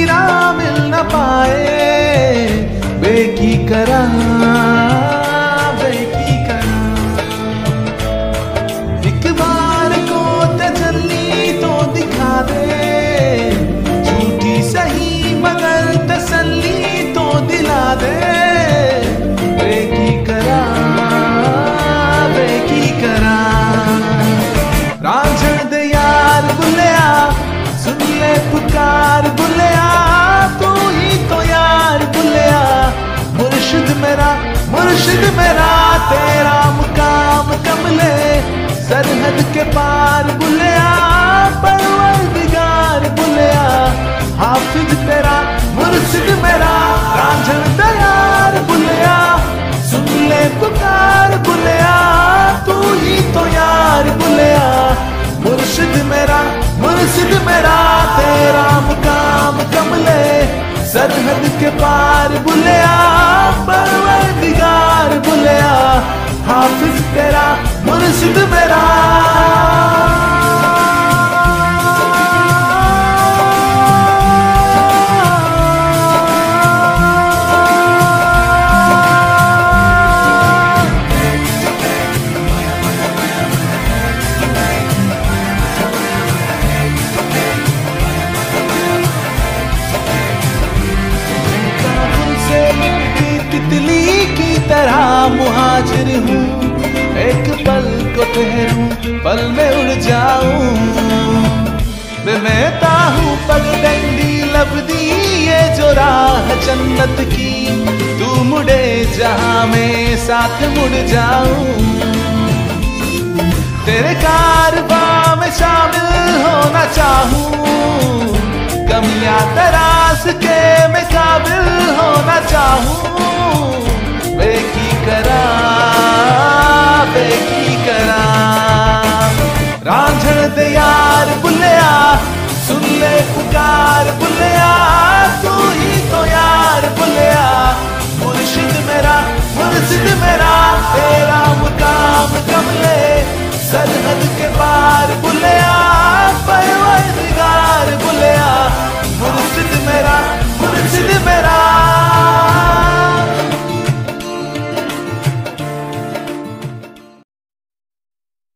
मिल न पाए। बेकी करा पुकार बुलिया, तू ही तो यार बुलिया। मुर्शिद मेरा मुर्शिद मेरा, तेरा मुकाम कमले। सरहद के पार बुलिया, परवरदिगार बुलिया। हाफिज तेरा, मुर्शिद मेरा, रांझन तैयार बुलिया। सुन ले पुकार बुलिया, तू ही तो यार बुलिया। मुर्शिद मेरा मुर्शिद मेरा तेरा काम कमले सरहद के पार परवरदिगार मुहाजिर हूँ। एक पल को ठहरूं, पल में उड़ जाऊँ। मैं हूँ डंडी, लबदी, ये जो राह जन्नत की। तू मुड़े जहाँ में साथ मुड़ जाऊँ। तेरे कारवा में शामिल होना चाहूँ। कमियाँ तरास के मैं काबिल होना चाहूँ। वे की करा रांझण दे बुलिया सुन ले पुकार बुलिया तू ही तो यार बुलिया मुर्शिद मेरा मुर्शिद मेरा, तेरा मुकाम कमले, सर